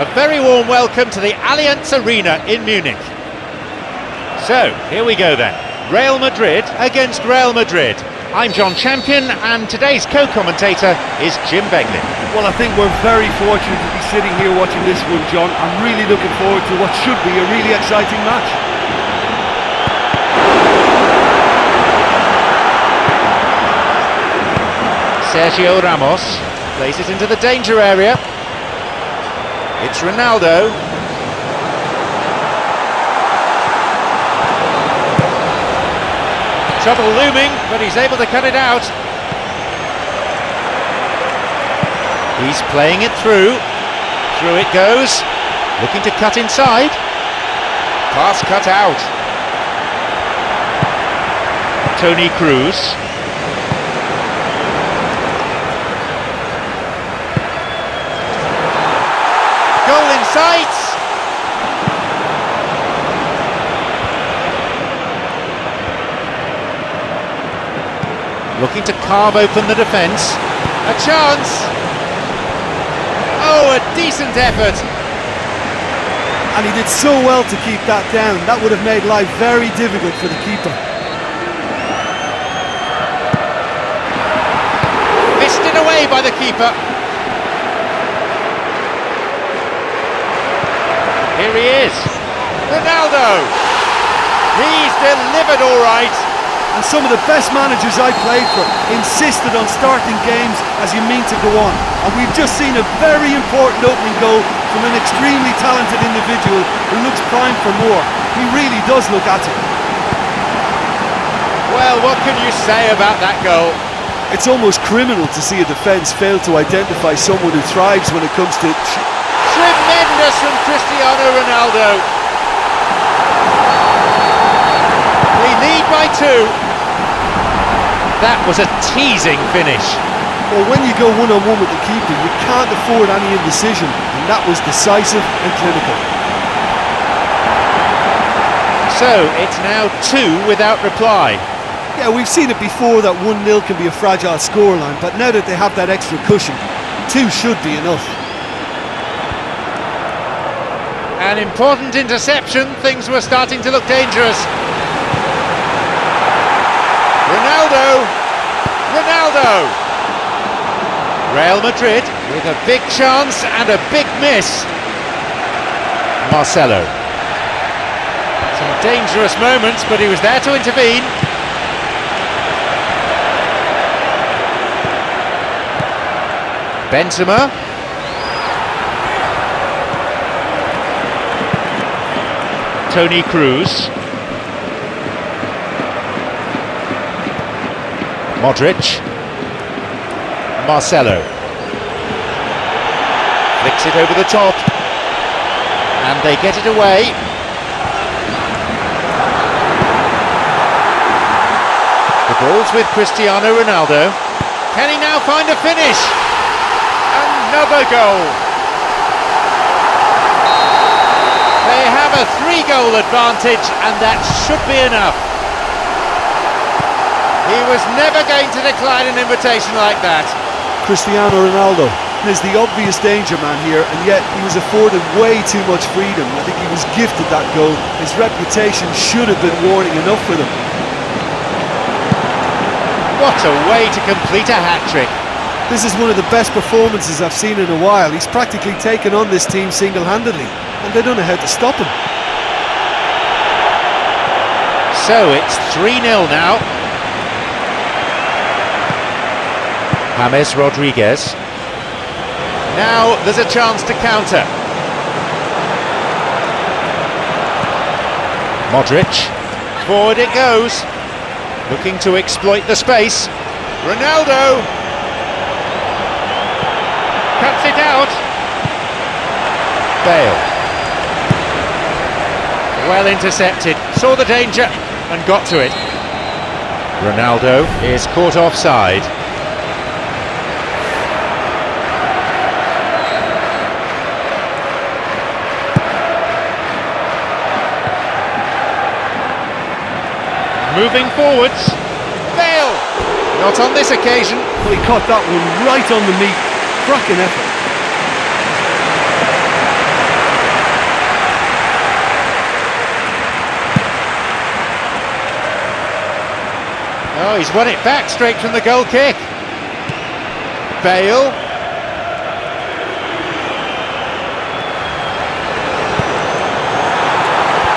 A very warm welcome to the Allianz Arena in Munich. So, here we go then. Real Madrid against Real Madrid. I'm Jon Champion, and today's co-commentator is Jim Beglin. Well, I think we're very fortunate to be sitting here watching this one, John. I'm really looking forward to what should be a really exciting match. Sergio Ramos plays it into the danger area. It's Ronaldo. Trouble looming, but he's able to cut it out. He's playing it through. Through it goes. Looking to cut inside. Pass cut out. Toni Kroos. Goal in sight. Looking to carve open the defence. A chance. Oh, a decent effort. And he did so well to keep that down. That would have made life very difficult for the keeper. Fisted away by the keeper. Here he is. Ronaldo. He's delivered all right. And some of the best managers I played for insisted on starting games as you mean to go on. And we've just seen a very important opening goal from an extremely talented individual who looks primed for more. He really does look at it. Well, what can you say about that goal? It's almost criminal to see a defence fail to identify someone who thrives when it comes to... Tremendous from Cristiano Ronaldo. We lead by two. That was a teasing finish. Well, when you go one-on-one with the keeper, you can't afford any indecision, and that was decisive and clinical. So it's now two without reply. Yeah, we've seen it before that 1-0 can be a fragile scoreline, but now that they have that extra cushion, two should be enough. An important interception, things were starting to look dangerous. Ronaldo! Ronaldo! Real Madrid with a big chance and a big miss. Marcelo. Some dangerous moments, but he was there to intervene. Benzema. Toni Kroos. Modric. Marcelo. Flicks it over the top. And they get it away. The ball's with Cristiano Ronaldo. Can he now find a finish? Another goal. They have a three-goal advantage, and that should be enough. He was never going to decline an invitation like that. Cristiano Ronaldo is the obvious danger man here, and yet he was afforded way too much freedom. I think he was gifted that goal. His reputation should have been warning enough for them. What a way to complete a hat-trick. This is one of the best performances I've seen in a while. He's practically taken on this team single-handedly, and they don't know how to stop him. So it's 3-0 now. James Rodriguez. Now there's a chance to counter. Modric. Forward it goes. Looking to exploit the space. Ronaldo. Cuts it out. Bale. Well intercepted. Saw the danger and got to it. Ronaldo is caught offside. Moving forwards. Bale! Not on this occasion. Well, he caught that one right on the meat. Cracking effort. Oh, he's won it back straight from the goal kick. Bale.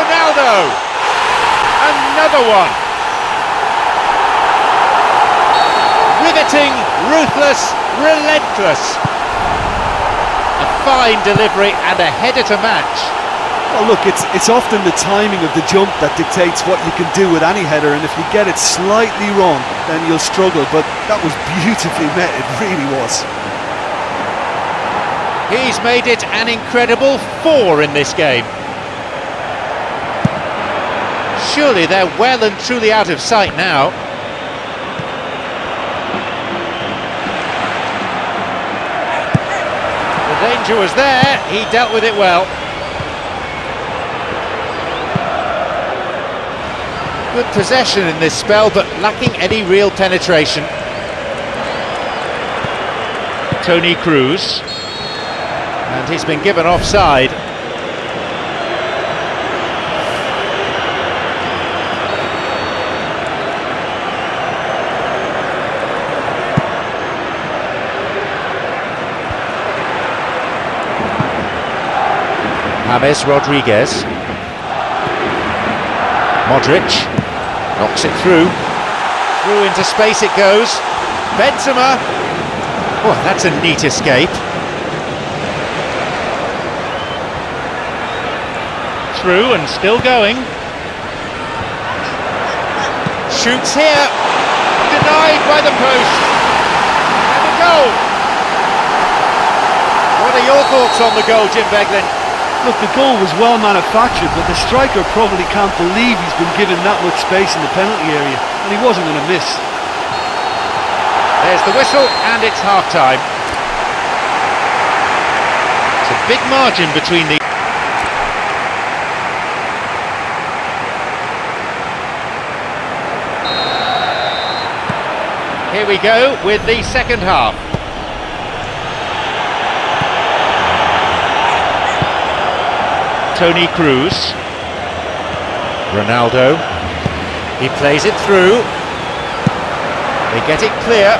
Ronaldo. Another one. Riveting, ruthless, relentless. A fine delivery and a header to match. Well, look, it's it's often the timing of the jump that dictates what you can do with any header, and if you get it slightly wrong, then you'll struggle. But that was beautifully met, it really was. He's made it an incredible four in this game. Surely they're well and truly out of sight now. The danger was there, he dealt with it well. Good possession in this spell, but lacking any real penetration. Toni Kroos. And he's been given offside. James Rodriguez. Modric knocks it through. Through into space it goes. Benzema. Oh, that's a neat escape. Through and still going. Shoots here. Denied by the post. And a goal. What are your thoughts on the goal, Jim Beglin? Look, the goal was well manufactured, but the striker probably can't believe he's been given that much space in the penalty area, and he wasn't going to miss. There's the whistle, and it's half time. It's a big margin between the. Here we go with the second half. Toni Kroos. Ronaldo. He plays it through. They get it clear.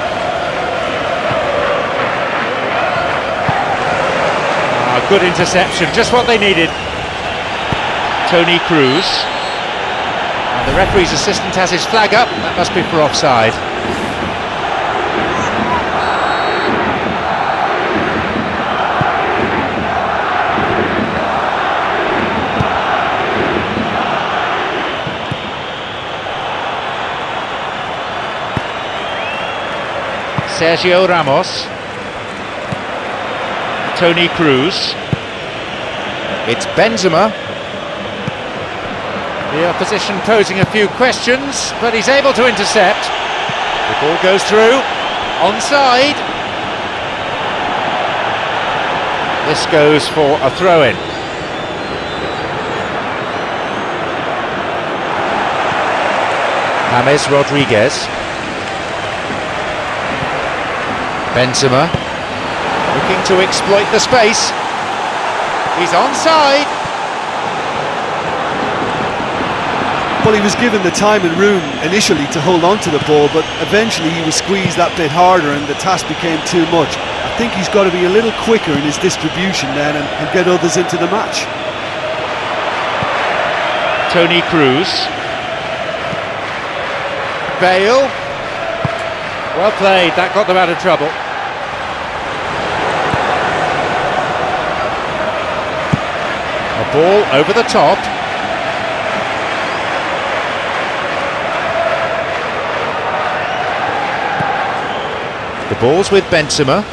Ah, good interception, just what they needed. Toni Kroos. And the referee's assistant has his flag up. That must be for offside. Sergio Ramos. Toni Kroos. It's Benzema. The opposition posing a few questions, but he's able to intercept. The ball goes through. Onside. This goes for a throw-in. James Rodriguez. Benzema looking to exploit the space. He's onside. Well, he was given the time and room initially to hold on to the ball, but eventually he was squeezed that bit harder and the task became too much. I think he's got to be a little quicker in his distribution then and, and get others into the match. Toni Kroos. Bale. Well played, that got them out of trouble. Ball over the top. The ball's with Benzema.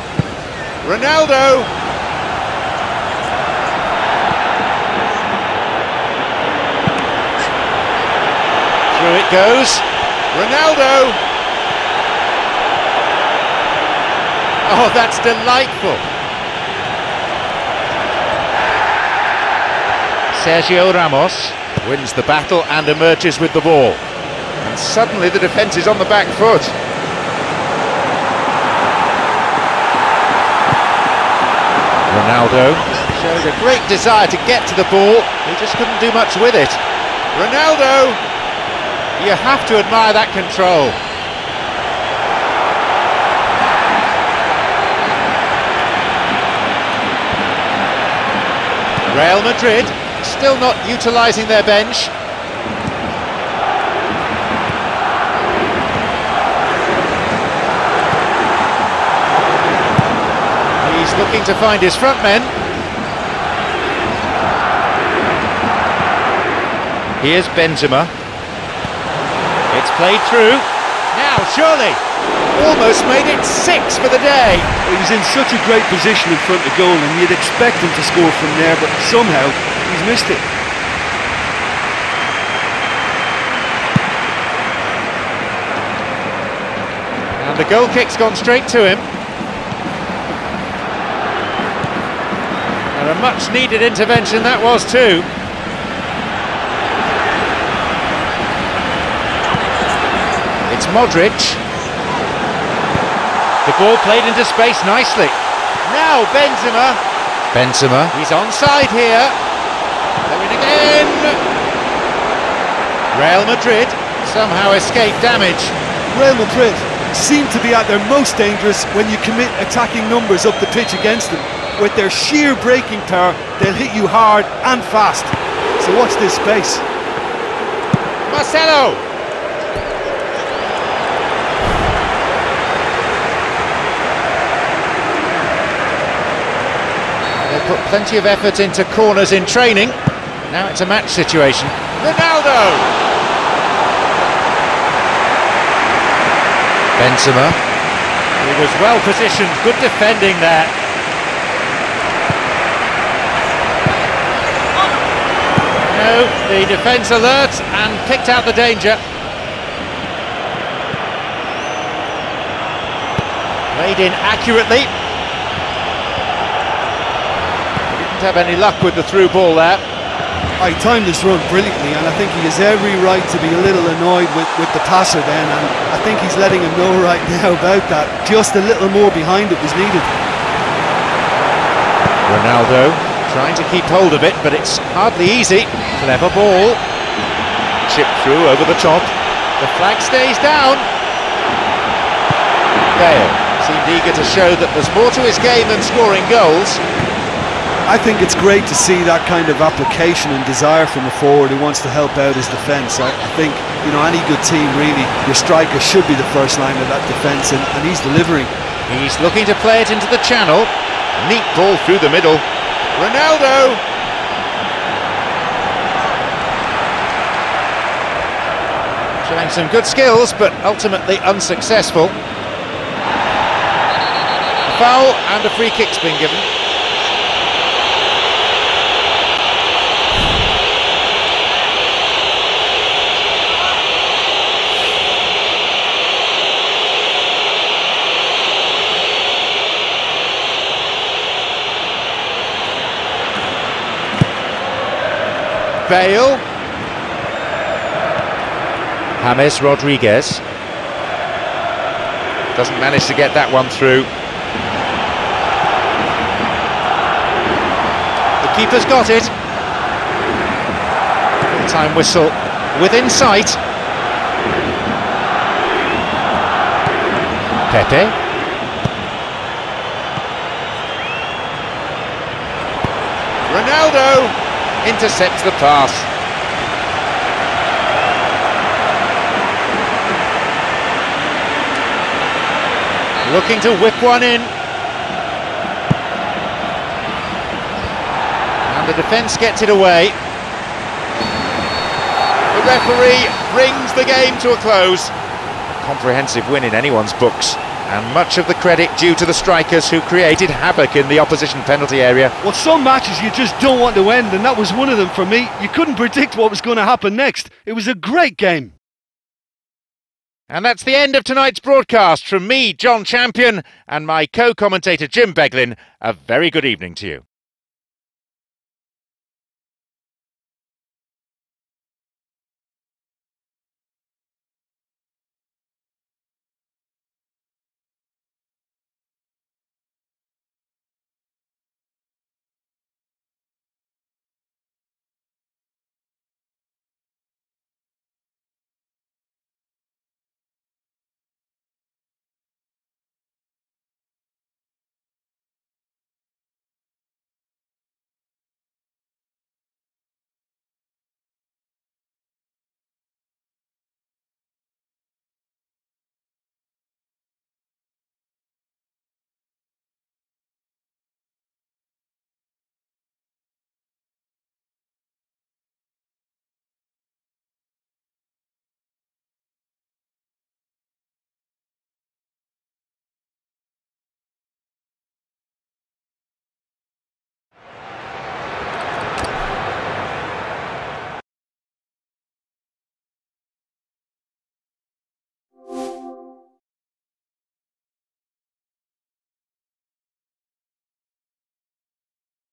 Ronaldo! Through it goes. Ronaldo! Oh, that's delightful. Sergio Ramos wins the battle and emerges with the ball. And suddenly the defence is on the back foot. Ronaldo showed a great desire to get to the ball, he just couldn't do much with it. Ronaldo! You have to admire that control. Real Madrid still not utilising their bench. He's looking to find his front men. Here's Benzema. It's played through. Now, surely. Almost made it six for the day. He was in such a great position in front of goal and you'd expect him to score from there, but somehow he's missed it. And the goal kick's gone straight to him. And a much needed intervention that was too. It's Modric. The ball played into space nicely. Now Benzema. Benzema. He's onside here. They're in again. Real Madrid somehow escape damage. Real Madrid seem to be at their most dangerous when you commit attacking numbers up the pitch against them. With their sheer breaking power, they'll hit you hard and fast. So watch this space. Marcelo. Put plenty of effort into corners in training. Now it's a match situation. Ronaldo! Benzema. He was well positioned, good defending there. No, the defence alert and picked out the danger. Played in accurately. Didn't have any luck with the through ball there. I timed this run brilliantly and I think he has every right to be a little annoyed with, with the passer then and I think he's letting him know right now about that. Just a little more behind it was needed. Ronaldo trying to keep hold of it, but it's hardly easy. Clever ball. Chipped through over the top. The flag stays down. Bale seemed eager to show that there's more to his game than scoring goals. I think it's great to see that kind of application and desire from a forward who wants to help out his defence. I, I, think, you know, any good team really, your striker should be the first line of that defence and, and he's delivering. He's looking to play it into the channel. Neat ball through the middle. Ronaldo! Showing some good skills, but ultimately unsuccessful. A foul and a free kick's been given. Bale. James Rodriguez. Doesn't manage to get that one through. The keeper's got it. Time whistle within sight. Pepe. Ronaldo intercepts the pass. Looking to whip one in. And the defence gets it away. The referee brings the game to a close. A comprehensive win in anyone's books. And much of the credit due to the strikers who created havoc in the opposition penalty area. Well, some matches you just don't want to end, and that was one of them for me. You couldn't predict what was going to happen next. It was a great game. And that's the end of tonight's broadcast from me, Jon Champion, and my co commentator Jim Beglin. A very good evening to you.